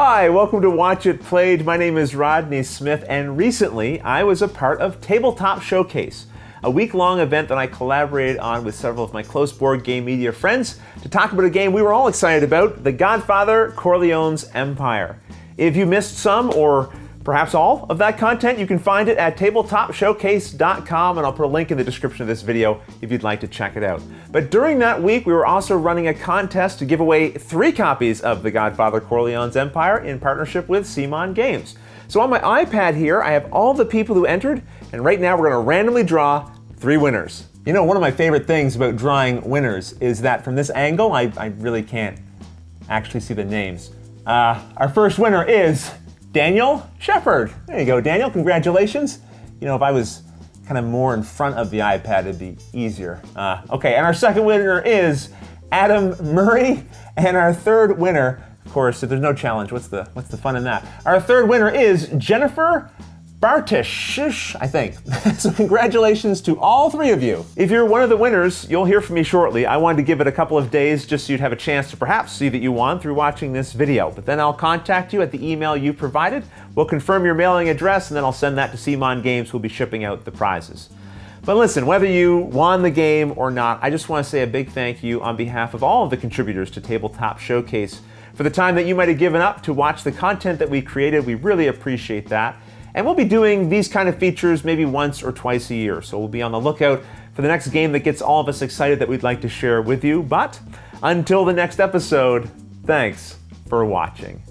Hi, welcome to Watch It Played. My name is Rodney Smith, and recently I was a part of Tabletop Showcase, a week long event that I collaborated on with several of my close board game media friends to talk about a game we were all excited about The Godfather Corleone's Empire. If you missed some or perhaps all of that content, you can find it at tabletopshowcase.com, and I'll put a link in the description of this video if you'd like to check it out. But during that week, we were also running a contest to give away three copies of The Godfather Corleone's Empire in partnership with CMON Games. So on my iPad here, I have all the people who entered, and right now we're going to randomly draw three winners. You know, one of my favorite things about drawing winners is that from this angle, I, I really can't actually see the names. Uh, our first winner is Daniel Shepard. There you go, Daniel. Congratulations. You know, if I was kind of more in front of the iPad, it'd be easier. Uh, okay, and our second winner is Adam Murray, and our third winner, of course, if there's no challenge, what's the what's the fun in that? Our third winner is Jennifer Bartish, I think. so congratulations to all three of you. If you're one of the winners, you'll hear from me shortly. I wanted to give it a couple of days just so you'd have a chance to perhaps see that you won through watching this video. But then I'll contact you at the email you provided. We'll confirm your mailing address and then I'll send that to CMON Games who'll be shipping out the prizes. But listen, whether you won the game or not, I just want to say a big thank you on behalf of all of the contributors to Tabletop Showcase for the time that you might have given up to watch the content that we created. We really appreciate that. And we'll be doing these kind of features maybe once or twice a year. So we'll be on the lookout for the next game that gets all of us excited that we'd like to share with you. But until the next episode, thanks for watching.